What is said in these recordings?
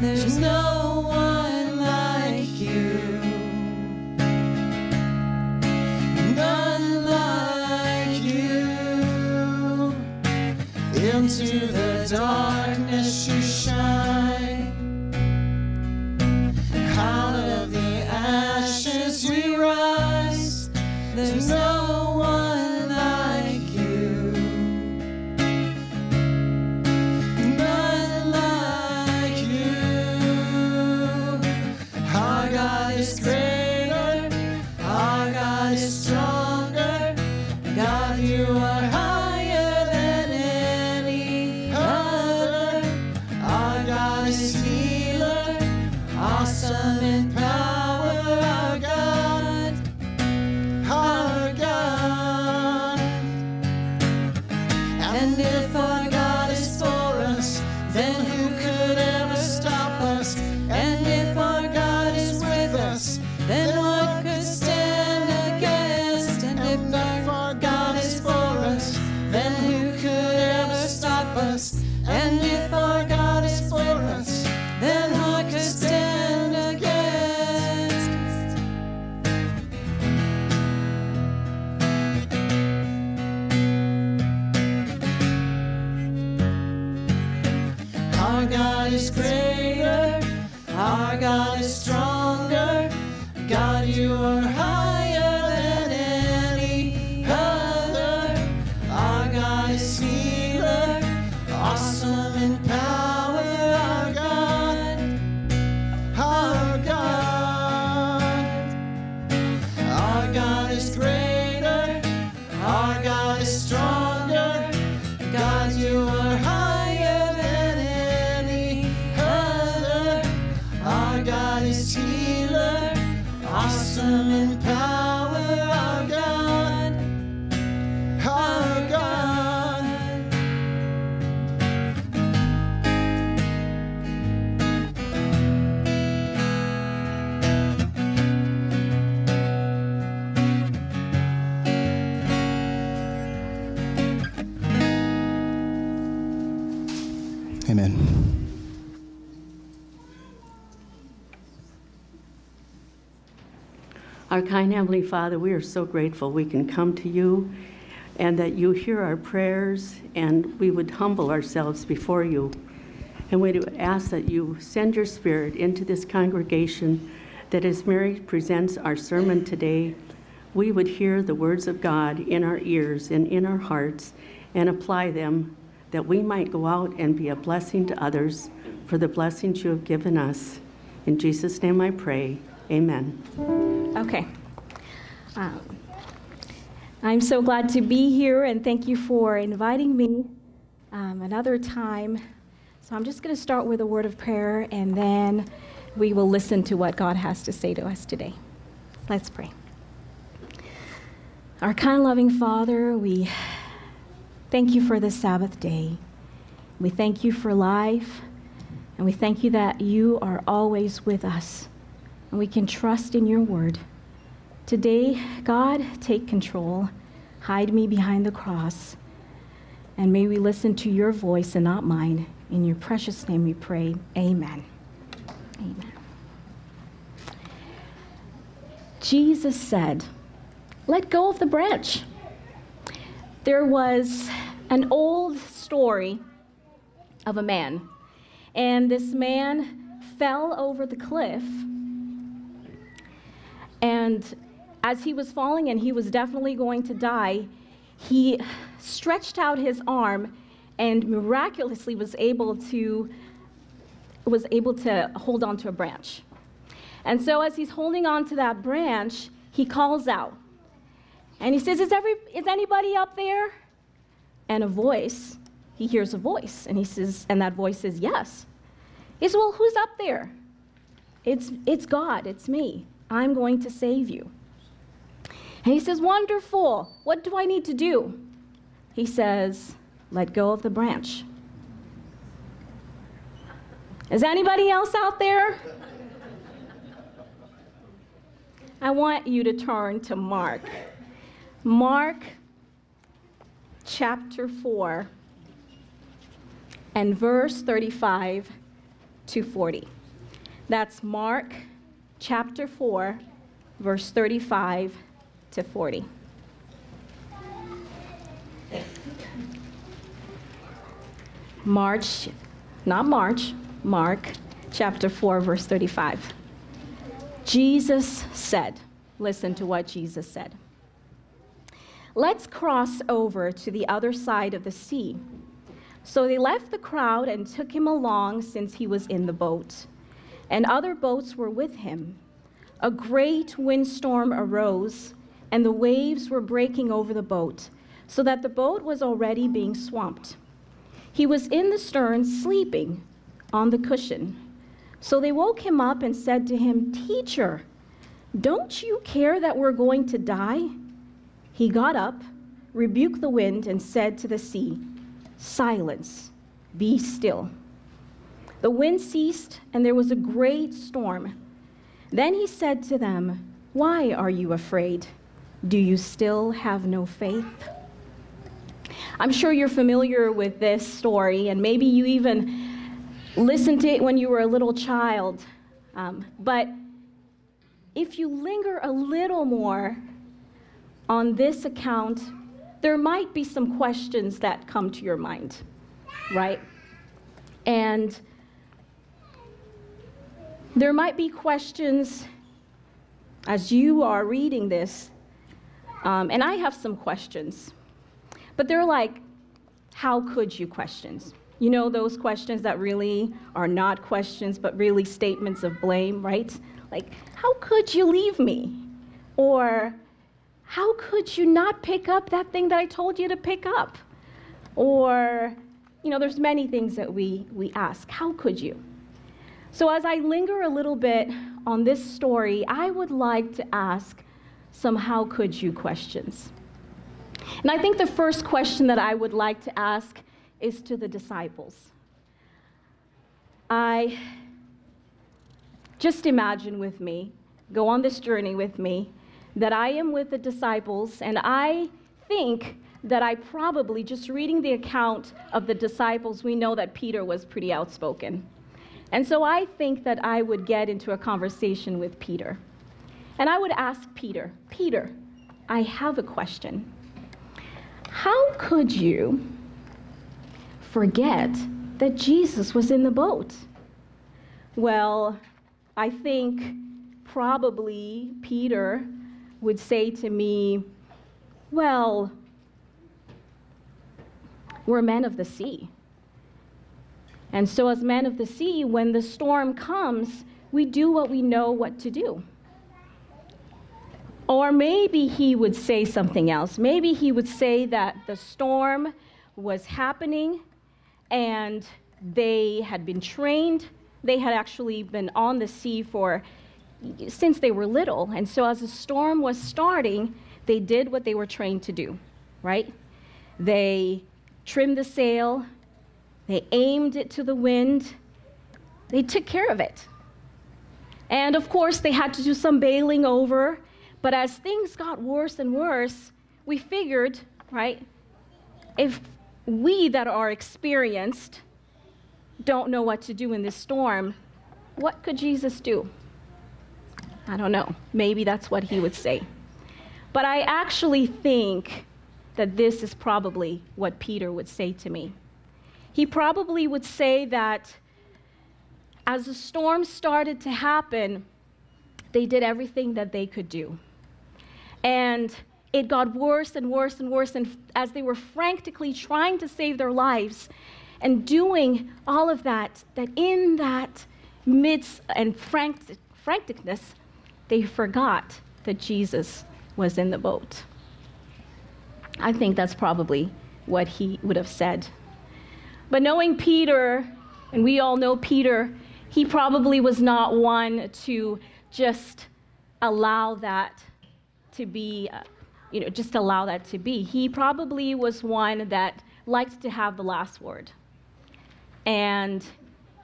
There's no Our God is greater, our God is stronger. Our kind Heavenly Father, we are so grateful we can come to you and that you hear our prayers and we would humble ourselves before you. And we do ask that you send your spirit into this congregation that as Mary presents our sermon today, we would hear the words of God in our ears and in our hearts and apply them that we might go out and be a blessing to others for the blessings you have given us. In Jesus' name I pray. Amen. Okay. Um, I'm so glad to be here, and thank you for inviting me um, another time. So I'm just going to start with a word of prayer, and then we will listen to what God has to say to us today. Let's pray. Our kind, loving Father, we thank you for this Sabbath day. We thank you for life, and we thank you that you are always with us, and we can trust in your word. Today, God, take control. Hide me behind the cross. And may we listen to your voice and not mine. In your precious name we pray. Amen. Amen. Jesus said, Let go of the branch. There was an old story of a man, and this man fell over the cliff and as he was falling and he was definitely going to die, he stretched out his arm and miraculously was able to was able to hold on to a branch. And so as he's holding on to that branch, he calls out. And he says, Is, every, is anybody up there? And a voice, he hears a voice, and he says, and that voice says, Yes. He says, Well, who's up there? It's, it's God, it's me. I'm going to save you. And he says, Wonderful. What do I need to do? He says, Let go of the branch. Is anybody else out there? I want you to turn to Mark. Mark chapter 4 and verse 35 to 40. That's Mark chapter 4, verse 35 to 40. March, not March, Mark chapter 4, verse 35. Jesus said, listen to what Jesus said. Let's cross over to the other side of the sea. So they left the crowd and took him along since he was in the boat. And other boats were with him. A great windstorm arose, and the waves were breaking over the boat, so that the boat was already being swamped. He was in the stern, sleeping on the cushion. So they woke him up and said to him, Teacher, don't you care that we're going to die? He got up, rebuked the wind, and said to the sea, Silence, be still. The wind ceased, and there was a great storm. Then he said to them, Why are you afraid? Do you still have no faith? I'm sure you're familiar with this story, and maybe you even listened to it when you were a little child. Um, but if you linger a little more on this account, there might be some questions that come to your mind, right? And there might be questions as you are reading this, um, and I have some questions, but they're like, how could you questions? You know, those questions that really are not questions, but really statements of blame, right? Like, how could you leave me? Or, how could you not pick up that thing that I told you to pick up? Or, you know, there's many things that we, we ask. How could you? So, as I linger a little bit on this story, I would like to ask some how could you questions. And I think the first question that I would like to ask is to the disciples. I just imagine with me, go on this journey with me, that I am with the disciples, and I think that I probably, just reading the account of the disciples, we know that Peter was pretty outspoken. And so I think that I would get into a conversation with Peter. And I would ask Peter, Peter, I have a question. How could you forget that Jesus was in the boat? Well, I think probably Peter would say to me, Well, we're men of the sea. And so, as men of the sea, when the storm comes, we do what we know what to do. Or maybe he would say something else. Maybe he would say that the storm was happening and they had been trained. They had actually been on the sea for since they were little. And so as the storm was starting, they did what they were trained to do, right? They trimmed the sail, they aimed it to the wind, they took care of it. And of course, they had to do some bailing over. But as things got worse and worse, we figured, right, if we that are experienced don't know what to do in this storm, what could Jesus do? I don't know. Maybe that's what he would say. But I actually think that this is probably what Peter would say to me. He probably would say that as the storm started to happen, they did everything that they could do. And it got worse and worse and worse. And as they were frantically trying to save their lives and doing all of that, that in that midst and frantic, franticness, they forgot that Jesus was in the boat. I think that's probably what he would have said. But knowing Peter, and we all know Peter, he probably was not one to just allow that to be, uh, you know, just allow that to be. He probably was one that liked to have the last word. And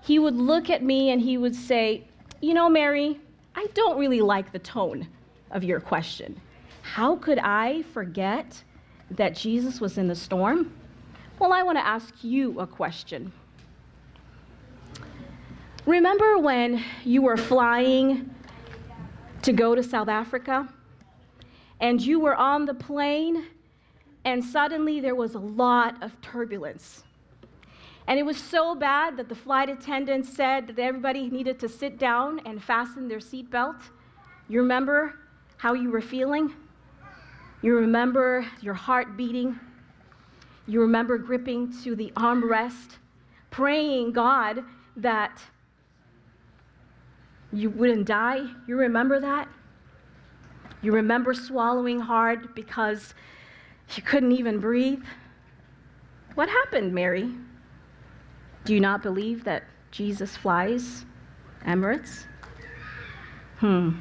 he would look at me and he would say, You know, Mary, I don't really like the tone of your question. How could I forget that Jesus was in the storm? Well, I want to ask you a question. Remember when you were flying to go to South Africa and you were on the plane and suddenly there was a lot of turbulence? And it was so bad that the flight attendant said that everybody needed to sit down and fasten their seatbelt. You remember how you were feeling? You remember your heart beating? You remember gripping to the armrest, praying God that you wouldn't die. You remember that? You remember swallowing hard because you couldn't even breathe? What happened, Mary? Do you not believe that Jesus flies Emirates? Hmm.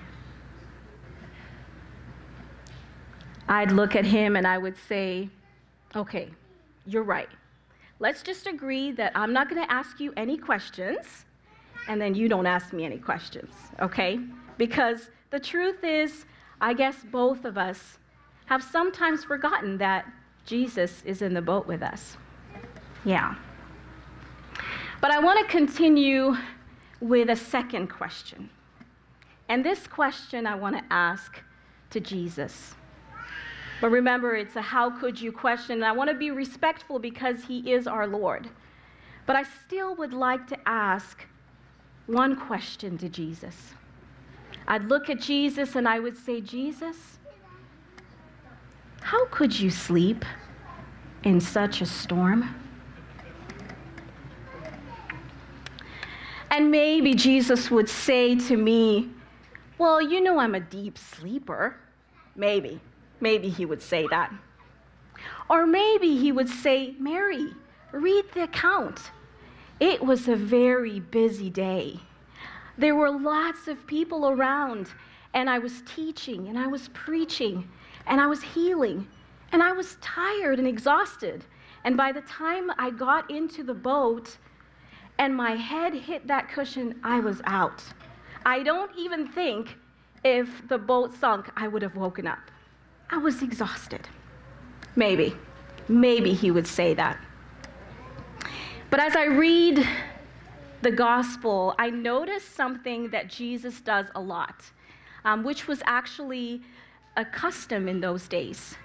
I'd look at him and I would say, okay, you're right. Let's just agree that I'm not going to ask you any questions and then you don't ask me any questions, okay? Because the truth is, I guess both of us have sometimes forgotten that Jesus is in the boat with us. Yeah. But I want to continue with a second question. And this question I want to ask to Jesus. But remember, it's a how could you question. And I want to be respectful because he is our Lord. But I still would like to ask one question to Jesus. I'd look at Jesus and I would say, Jesus, how could you sleep in such a storm? And maybe Jesus would say to me, Well, you know I'm a deep sleeper. Maybe. Maybe he would say that. Or maybe he would say, Mary, read the account. It was a very busy day. There were lots of people around, and I was teaching, and I was preaching, and I was healing, and I was tired and exhausted. And by the time I got into the boat and my head hit that cushion, I was out. I don't even think if the boat sunk, I would have woken up. I was exhausted. Maybe, maybe he would say that. But as I read the gospel, I notice something that Jesus does a lot, um, which was actually a custom in those days.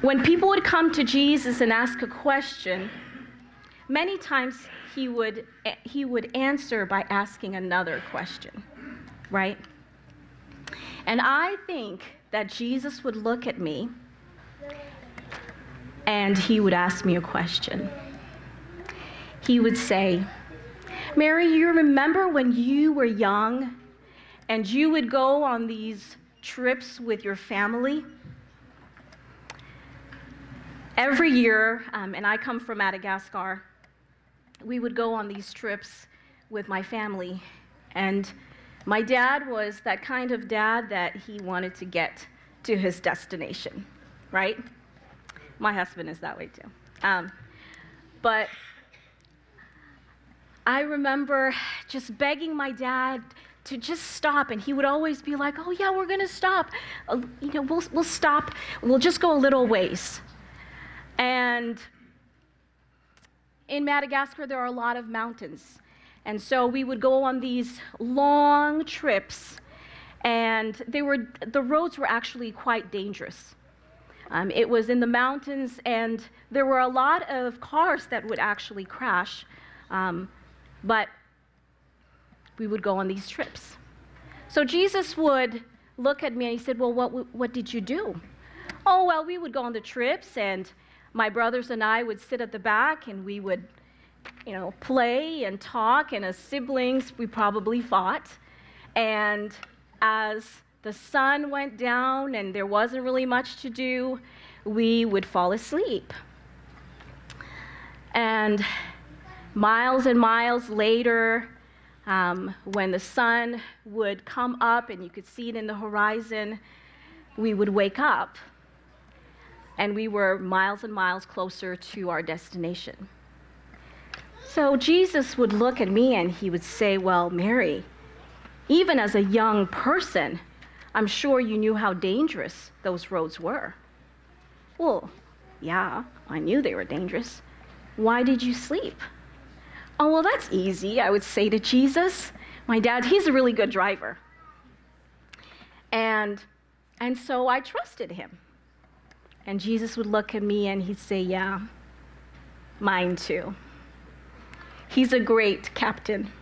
When people would come to Jesus and ask a question, many times he would, he would answer by asking another question, right? And I think that Jesus would look at me and he would ask me a question he would say, Mary, you remember when you were young and you would go on these trips with your family? Every year, um, and I come from Madagascar, we would go on these trips with my family. And my dad was that kind of dad that he wanted to get to his destination, right? My husband is that way too. Um, but I remember just begging my dad to just stop, and he would always be like, "Oh yeah, we're gonna stop. Uh, you know, we'll we'll stop. We'll just go a little ways." And in Madagascar, there are a lot of mountains, and so we would go on these long trips, and they were the roads were actually quite dangerous. Um, it was in the mountains, and there were a lot of cars that would actually crash. Um, but we would go on these trips. So Jesus would look at me and he said, Well, what, what did you do? Oh, well, we would go on the trips, and my brothers and I would sit at the back and we would, you know, play and talk. And as siblings, we probably fought. And as the sun went down and there wasn't really much to do, we would fall asleep. And miles and miles later, um, when the sun would come up and you could see it in the horizon, we would wake up and we were miles and miles closer to our destination. So Jesus would look at me and he would say, Well, Mary, even as a young person, I'm sure you knew how dangerous those roads were. Well, yeah, I knew they were dangerous. Why did you sleep? Oh, well, that's easy, I would say to Jesus. My dad, he's a really good driver. And, and so I trusted him. And Jesus would look at me and he'd say, Yeah, mine too. He's a great captain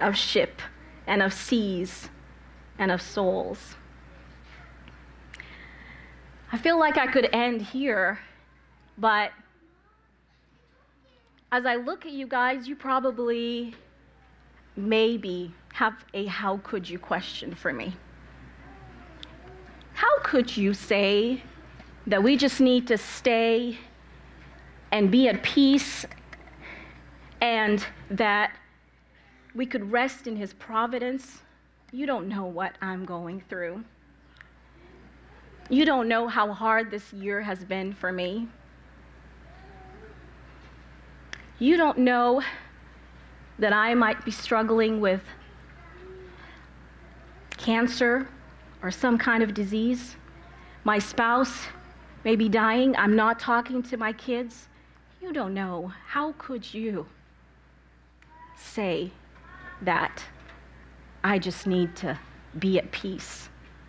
of ship and of seas and of souls. I feel like I could end here, but as I look at you guys, you probably maybe have a how could you question for me. How could you say that we just need to stay and be at peace and that we could rest in His providence? You don't know what I'm going through. You don't know how hard this year has been for me. You don't know that I might be struggling with cancer or some kind of disease. My spouse may be dying. I'm not talking to my kids. You don't know. How could you say that I just need to be at peace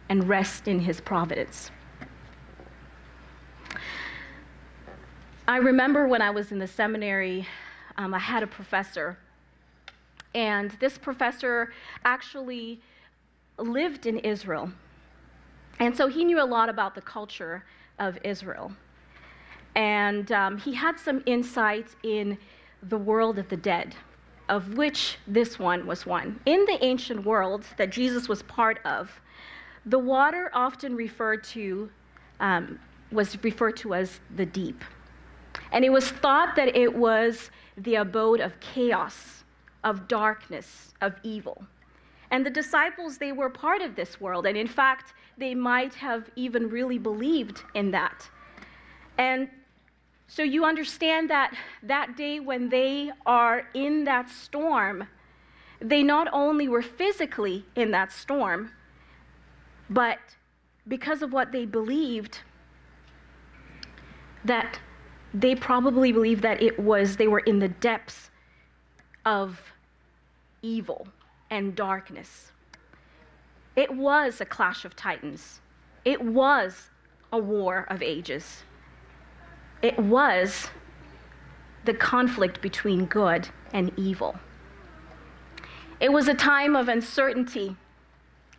and rest in His providence? I remember when I was in the seminary, um, I had a professor, and this professor actually lived in Israel. And so he knew a lot about the culture of Israel. And um, he had some insight in the world of the dead, of which this one was one. In the ancient world that Jesus was part of, the water often referred to um, was referred to as the deep. And it was thought that it was the abode of chaos, of darkness, of evil. And the disciples, they were part of this world. And in fact, they might have even really believed in that. And so you understand that that day when they are in that storm, they not only were physically in that storm, but because of what they believed, that they probably believed that it was they were in the depths of evil and darkness. It was a clash of titans. It was a war of ages. It was the conflict between good and evil. It was a time of uncertainty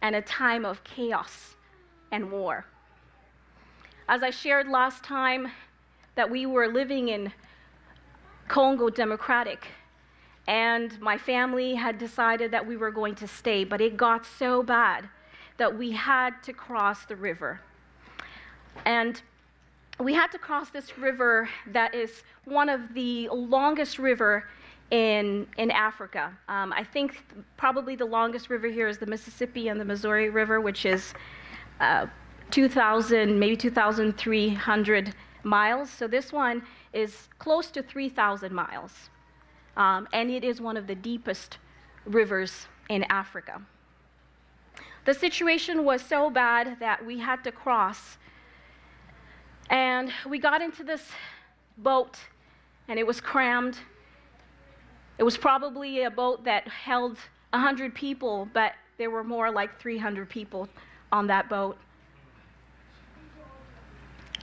and a time of chaos and war. As I shared last time, that we were living in Congo Democratic, and my family had decided that we were going to stay, but it got so bad that we had to cross the river. And we had to cross this river that is one of the longest river in, in Africa. Um, I think probably the longest river here is the Mississippi and the Missouri River, which is uh, 2,000, maybe 2,300 miles. So this one is close to 3,000 miles. Um, and it is one of the deepest rivers in Africa. The situation was so bad that we had to cross. And we got into this boat, and it was crammed. It was probably a boat that held 100 people, but there were more like 300 people on that boat.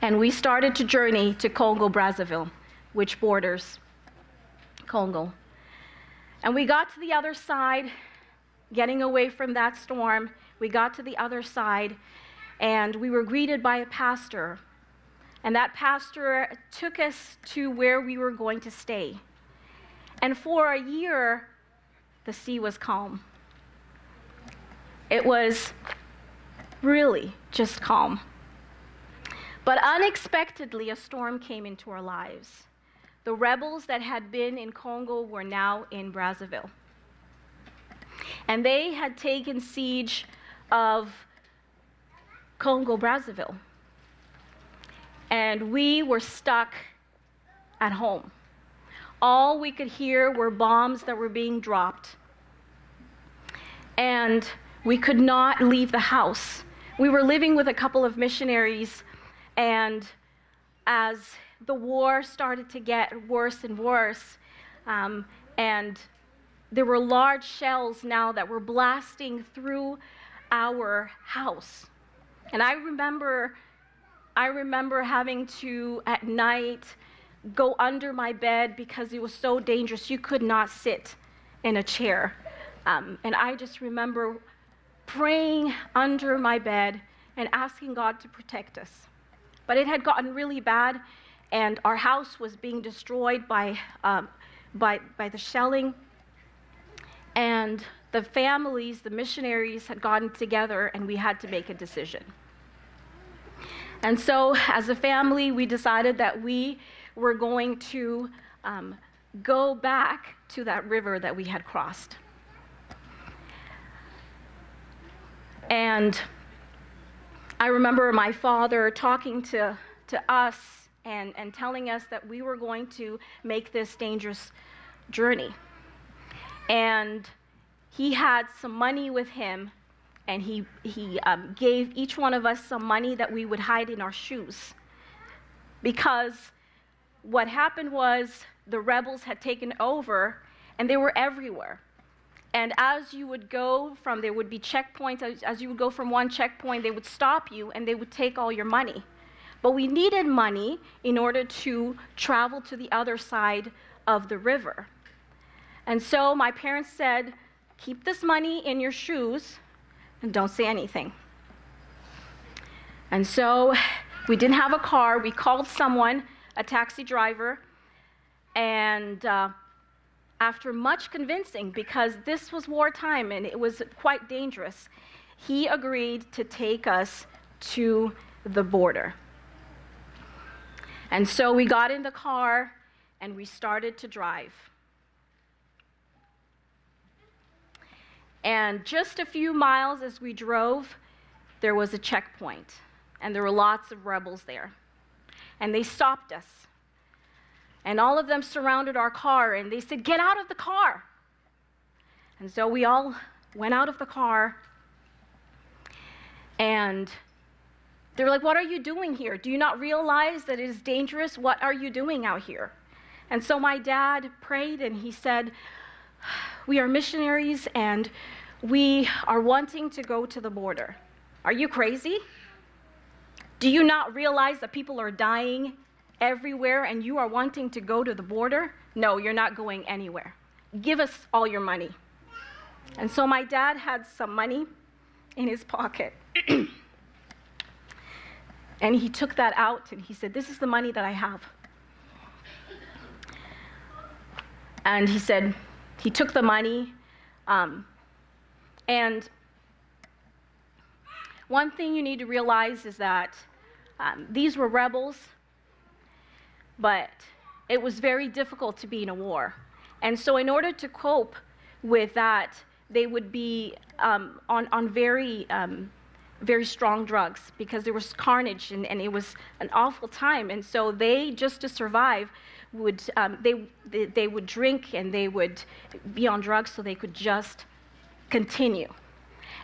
And we started to journey to Congo Brazzaville, which borders Congo. And we got to the other side, getting away from that storm. we got to the other side and we were greeted by a pastor. And that pastor took us to where we were going to stay. And for a year, the sea was calm. It was really just calm. But unexpectedly, a storm came into our lives. The rebels that had been in Congo were now in Brazzaville. And they had taken siege of Congo Brazzaville. And we were stuck at home. All we could hear were bombs that were being dropped. And we could not leave the house. We were living with a couple of missionaries, and as the war started to get worse and worse, um, and there were large shells now that were blasting through our house. And I remember, I remember having to at night go under my bed because it was so dangerous. You could not sit in a chair. Um, and I just remember praying under my bed and asking God to protect us. But it had gotten really bad, and our house was being destroyed by, um, by, by the shelling. And the families, the missionaries, had gotten together, and we had to make a decision. And so, as a family, we decided that we were going to um, go back to that river that we had crossed. And I remember my father talking to, to us and, and telling us that we were going to make this dangerous journey. And he had some money with him, and he, he um, gave each one of us some money that we would hide in our shoes. Because what happened was the rebels had taken over, and they were everywhere. And as you would go from, there would be checkpoints. As, as, you would go from one checkpoint, they would stop you and they would take all your money. But we needed money in order to travel to the other side of the river. And so my parents said, Keep this money in your shoes and don't say anything. And so we didn't have a car. We called someone, a taxi driver, and uh, after much convincing, because this was wartime and it was quite dangerous, he agreed to take us to the border. And so we got in the car and we started to drive. And just a few miles as we drove, there was a checkpoint, and there were lots of rebels there. And they stopped us. And all of them surrounded our car and they said, Get out of the car. And so we all went out of the car and they were like, What are you doing here? Do you not realize that it is dangerous? What are you doing out here? And so my dad prayed and he said, We are missionaries and we are wanting to go to the border. Are you crazy? Do you not realize that people are dying everywhere and you are wanting to go to the border? No, you're not going anywhere. Give us all your money. And so my dad had some money in his pocket. and he took that out and he said, This is the money that I have. And he said, He took the money. Um, and one thing you need to realize is that um, these were rebels but it was very difficult to be in a war. And so, in order to cope with that, they would be um, on, on very, um, very strong drugs because there was carnage and, and it was an awful time. And so, they, just to survive, would um, they, they, they would drink and they would be on drugs so they could just continue.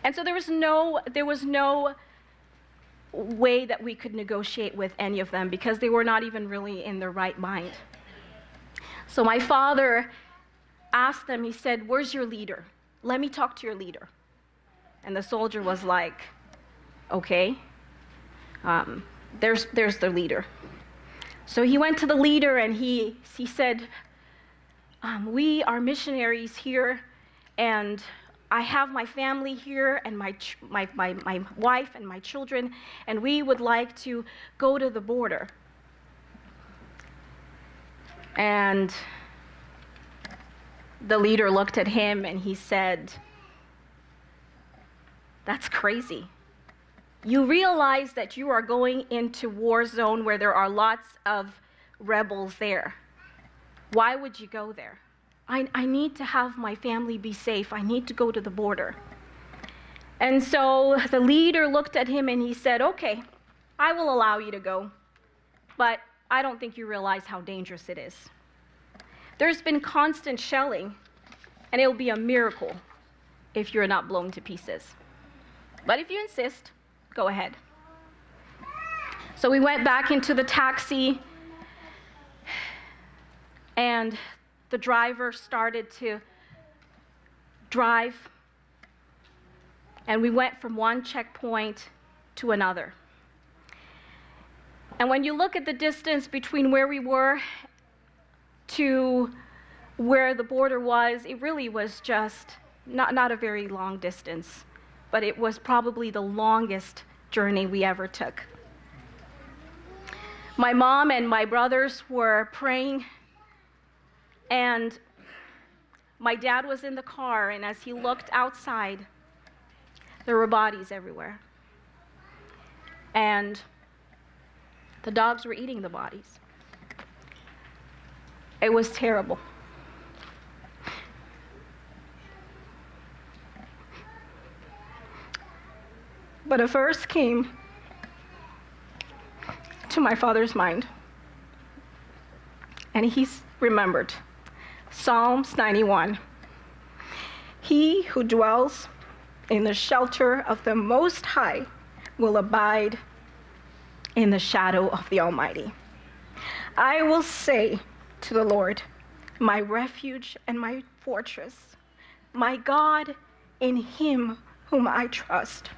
And so there was no there was no way that we could negotiate with any of them because they were not even really in their right mind. So my father asked them, he said, Where's your leader? Let me talk to your leader. And the soldier was like, Okay, um, there's, there's the leader. So he went to the leader and he, he said, um, We are missionaries here, and I have my family here and my, my, my, my wife and my children, and we would like to go to the border. And the leader looked at him and he said, That's crazy. You realize that you are going into war zone where there are lots of rebels there. Why would you go there? I, I need to have my family be safe. I need to go to the border. And so the leader looked at him and he said, Okay, I will allow you to go, but I don't think you realize how dangerous it is. There's been constant shelling, and it will be a miracle if you're not blown to pieces. But if you insist, go ahead. So we went back into the taxi, and the driver started to drive, and we went from one checkpoint to another. And when you look at the distance between where we were to where the border was, it really was just not, not a very long distance, but it was probably the longest journey we ever took. My mom and my brothers were praying, and my dad was in the car, and as he looked outside, there were bodies everywhere. And the dogs were eating the bodies. It was terrible. But a verse came to my father's mind, and he's remembered Psalms 91. He who dwells in the shelter of the Most High will abide in the shadow of the Almighty. I will say to the Lord, my refuge and my fortress, my God, in him whom I trust.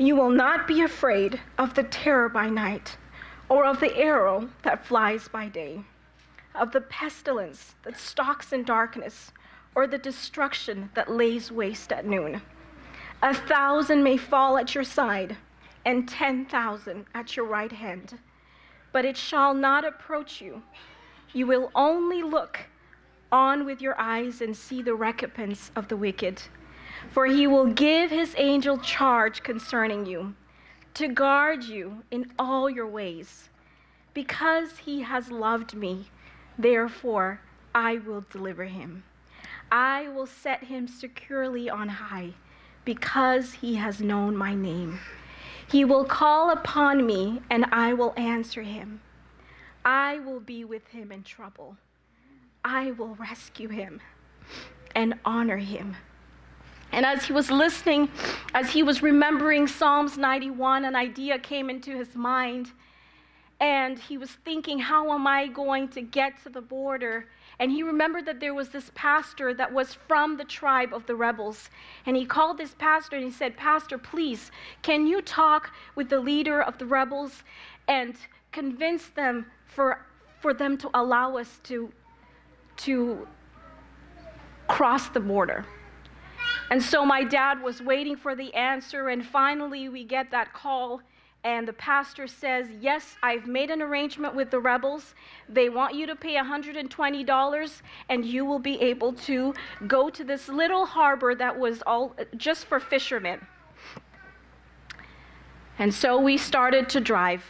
You will not be afraid of the terror by night, or of the arrow that flies by day, of the pestilence that stalks in darkness, or the destruction that lays waste at noon. A thousand may fall at your side, and ten thousand at your right hand, but it shall not approach you. You will only look on with your eyes and see the recompense of the wicked. For he will give his angel charge concerning you, to guard you in all your ways. Because he has loved me, therefore I will deliver him. I will set him securely on high, because he has known my name. He will call upon me, and I will answer him. I will be with him in trouble. I will rescue him and honor him. And as he was listening, as he was remembering Psalms 91, an idea came into his mind. And he was thinking, how am I going to get to the border? And he remembered that there was this pastor that was from the tribe of the rebels. And he called this pastor and he said, Pastor, please, can you talk with the leader of the rebels and convince them for, for them to allow us to, to cross the border? And so my dad was waiting for the answer, and finally we get that call. And the pastor says, Yes, I've made an arrangement with the rebels. They want you to pay $120, and you will be able to go to this little harbor that was all just for fishermen. And so we started to drive.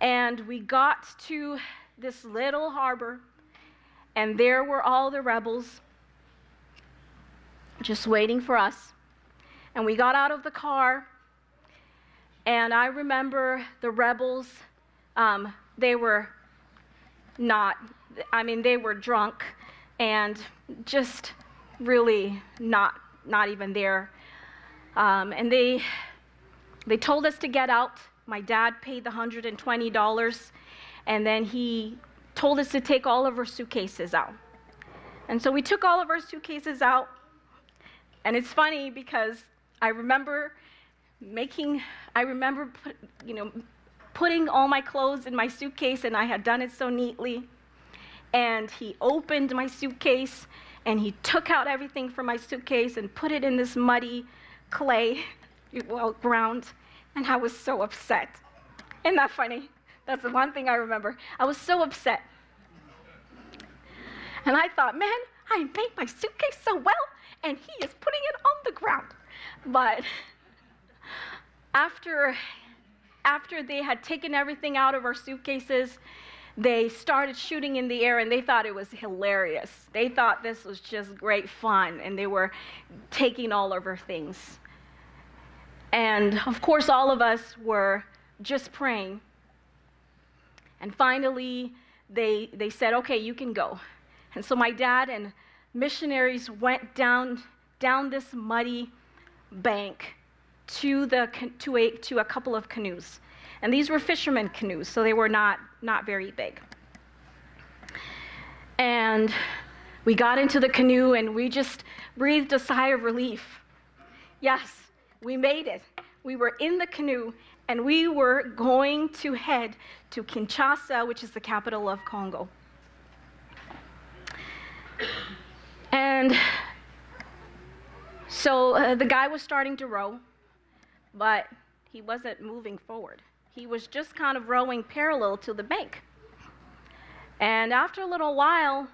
And we got to this little harbor, and there were all the rebels just waiting for us. And we got out of the car, and I remember the rebels, um, they were not, I mean, they were drunk and just really not, not even there. Um, and they, they told us to get out. My dad paid the $120, and then he told us to take all of our suitcases out. And so we took all of our suitcases out, and it's funny because I remember making, I remember, put, you know, putting all my clothes in my suitcase, and I had done it so neatly. And he opened my suitcase, and he took out everything from my suitcase and put it in this muddy clay, well, ground, and I was so upset. Isn't that funny? That's the one thing I remember. I was so upset. And I thought, man, I made my suitcase so well, and he is putting it on the ground. But after, after they had taken everything out of our suitcases, they started shooting in the air and they thought it was hilarious. They thought this was just great fun and they were taking all of our things. And of course, all of us were just praying. And finally, they, they said, okay, you can go. And so my dad and missionaries went down, down this muddy bank to, the, to, a, to a couple of canoes. And these were fishermen canoes, so they were not, not very big. And we got into the canoe and we just breathed a sigh of relief. Yes, we made it. We were in the canoe and we were going to head to Kinshasa, which is the capital of Congo. And so uh, the guy was starting to row, but he wasn't moving forward. He was just kind of rowing parallel to the bank. And after a little while,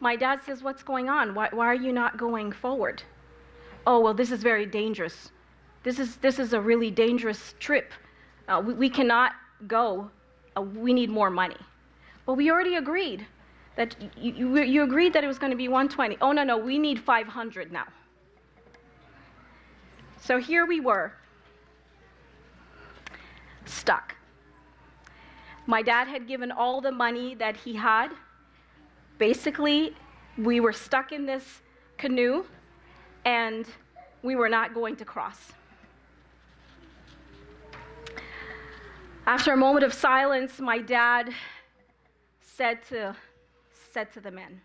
my dad says, What's going on? Why, why are you not going forward? Oh, well, this is very dangerous. This is, this is a really dangerous trip. Uh, we, we, cannot go. Uh, we need more money. But we already agreed that you, you, you agreed that it was going to be 120. Oh, no, no, we need 500 now. So here we were, stuck. My dad had given all the money that he had. Basically, we were stuck in this canoe and we were not going to cross. After a moment of silence, my dad said to, said to the man,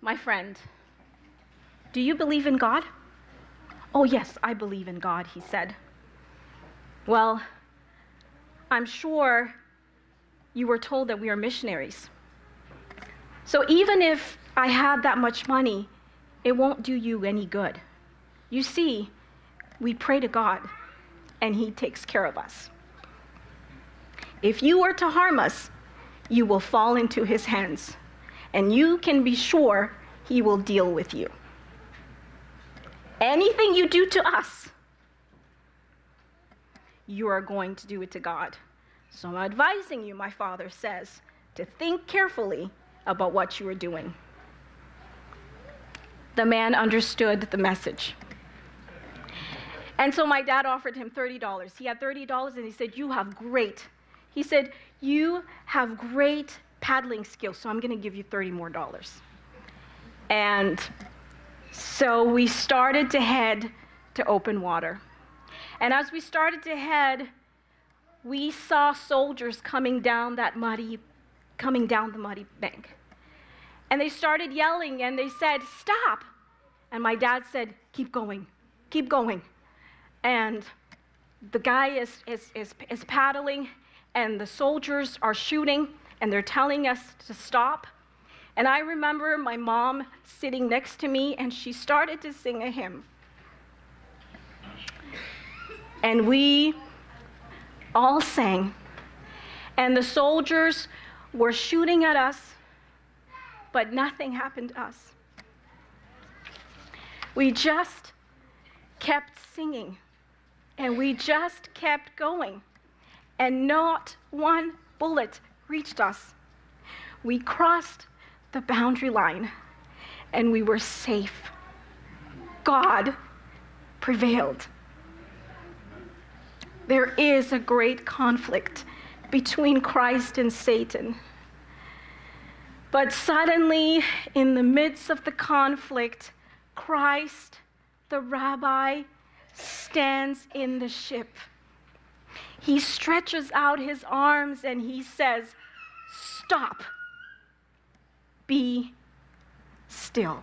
My friend, do you believe in God? Oh, yes, I believe in God, he said. Well, I'm sure you were told that we are missionaries. So even if I had that much money, it won't do you any good. You see, we pray to God, and He takes care of us. If you were to harm us, you will fall into his hands, and you can be sure he will deal with you. Anything you do to us, you are going to do it to God. So I'm advising you, my father says, to think carefully about what you are doing. The man understood the message. And so my dad offered him $30. He had $30 and he said, You have great he said, You have great paddling skills, so I'm going to give you 30 more dollars. And so we started to head to open water. And as we started to head, we saw soldiers coming down that muddy, coming down the muddy bank. And they started yelling and they said, Stop. And my dad said, Keep going, keep going. And the guy is, is, is, is paddling and the soldiers are shooting and they're telling us to stop. And I remember my mom sitting next to me and she started to sing a hymn. And we all sang. And the soldiers were shooting at us, but nothing happened to us. We just kept singing and we just kept going and not one bullet reached us. We crossed the boundary line and we were safe. God prevailed. There is a great conflict between Christ and Satan. But suddenly, in the midst of the conflict, Christ, the rabbi, stands in the ship he stretches out his arms and he says, Stop. Be still.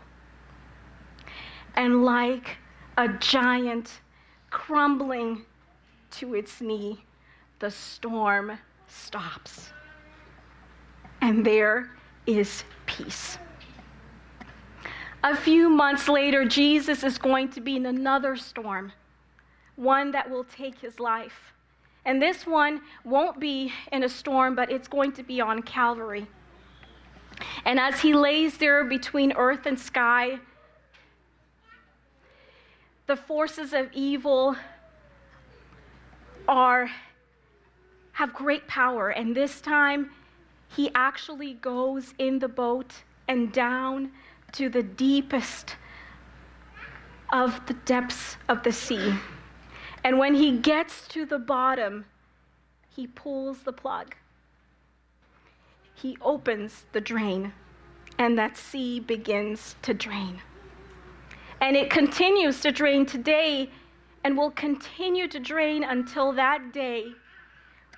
And like a giant crumbling to its knee, the storm stops. And there is peace. A few months later, Jesus is going to be in another storm, one that will take his life. And this one won't be in a storm, but it's going to be on Calvary. And as he lays there between earth and sky, the forces of evil are have great power and this time he actually goes in the boat and down to the deepest of the depths of the sea and when he gets to the bottom he pulls the plug he opens the drain and that sea begins to drain and it continues to drain today and will continue to drain until that day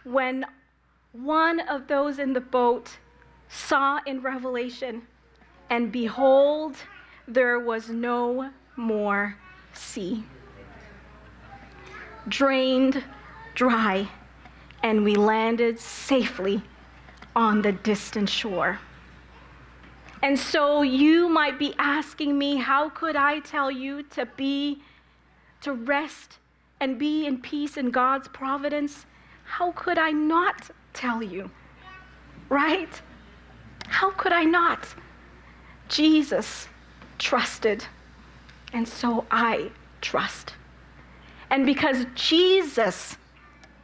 when one of those in the boat saw in Revelation, and behold, there was no more sea. Drained dry, and we landed safely on the distant shore. And so you might be asking me, how could I tell you to be, to rest and be in peace in God's providence? How could I not tell you? Right? How could I not? Jesus trusted, and so I trust. And because Jesus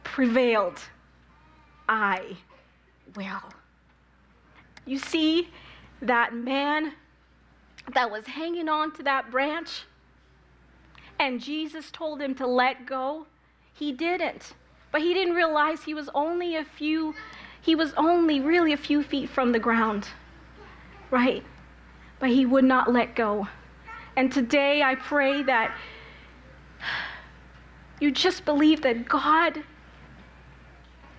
prevailed, I will. You see, that man that was hanging on to that branch, and Jesus told him to let go, he didn't. But he didn't realize he was only a few, he was only really a few feet from the ground, right? But he would not let go. And today I pray that you just believe that God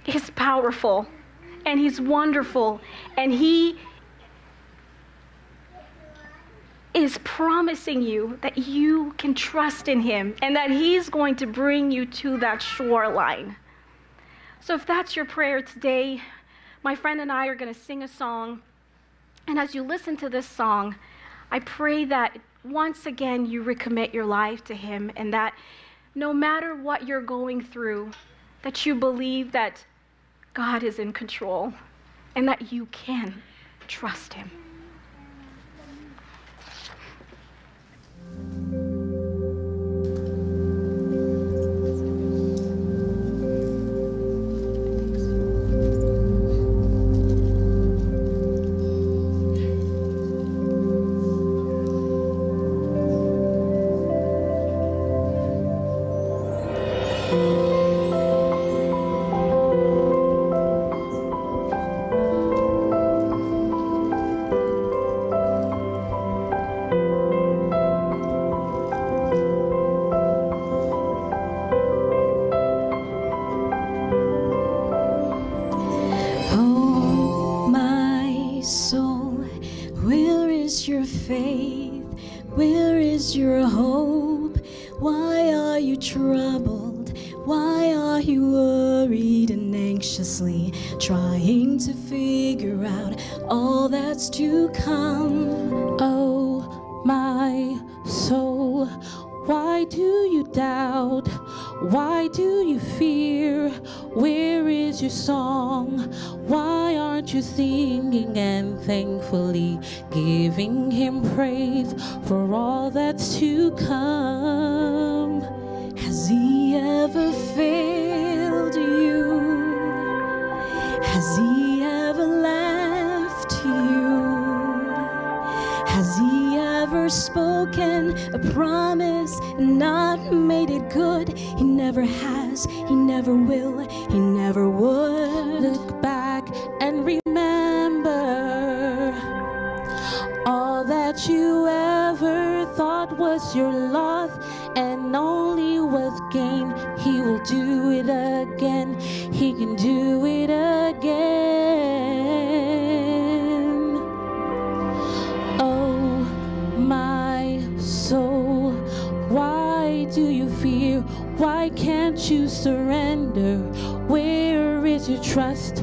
is powerful and he's wonderful and he is promising you that you can trust in him and that he's going to bring you to that shoreline. So if that's your prayer today, my friend and I are going to sing a song. And as you listen to this song, I pray that once again you recommit your life to him and that no matter what you're going through, that you believe that God is in control and that you can trust him. That's to come? Oh, my soul, why do you doubt? Why do you fear? Where is your song? Why aren't you singing and thankfully giving him praise for all that's to come? Never has, he never will, he never would. Look back and remember all that you ever thought was your loss and only was gain. He will do it again. He can do you surrender? Where is your trust?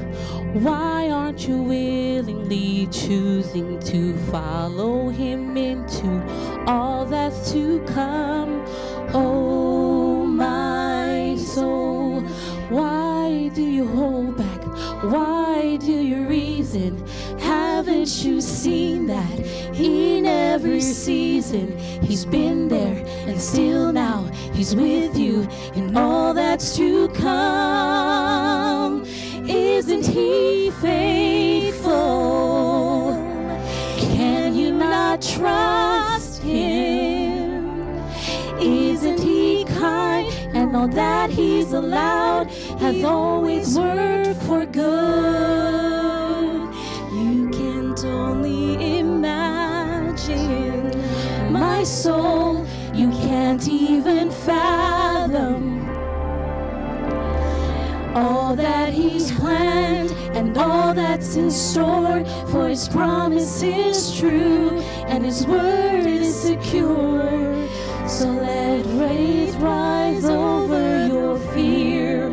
Why aren't you willingly choosing to follow him into all that's to come. Oh, my soul, why do you hold back? Why do you reason? Haven't you seen that in every season he's been there and still now he's with you in all that's to come? Isn't he faithful? Can you not trust him? Isn't he kind? And all that he's allowed has always worked for good. You can't only imagine my soul, you can't even fathom all that he's planned and all that's in store for his promise is true and his word is secure. So let faith rise over your fear.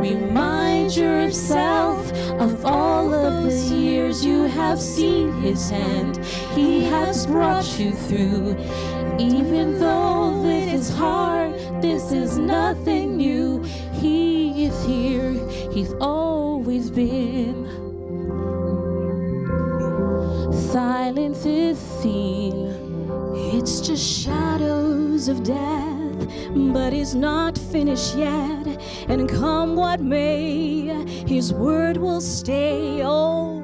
Remind yourself of all of the years you have seen his hand. He has brought you through. Even though this is hard this is nothing new here he's always been silence is seen it's just shadows of death, but it's not finished yet. And come what may, his word will stay. Oh,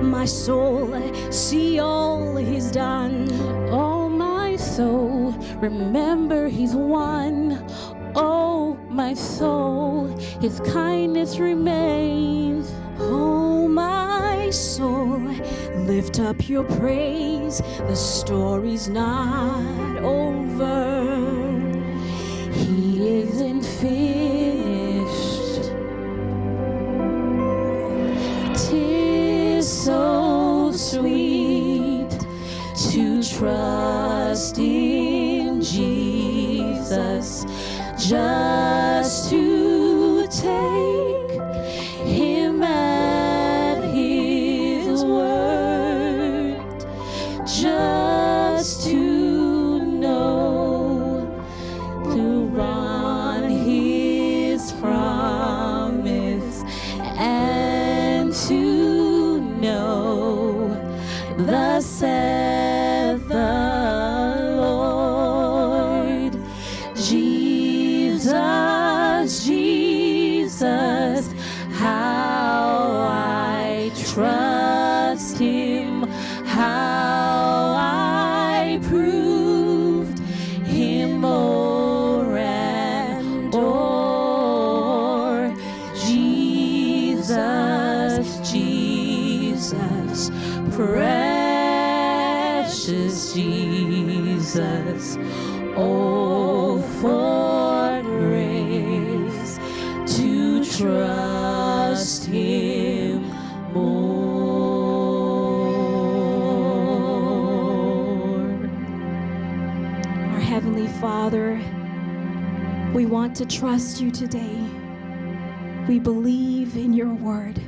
my soul, see all he's done. Oh, my soul, remember he's won. Oh, my soul, his kindness remains. Oh, my soul, lift up your praise. The story's not over. He isn't finished. Tis so sweet to trust in Jesus, just to take him at his word, just to to trust you today. We believe in your word.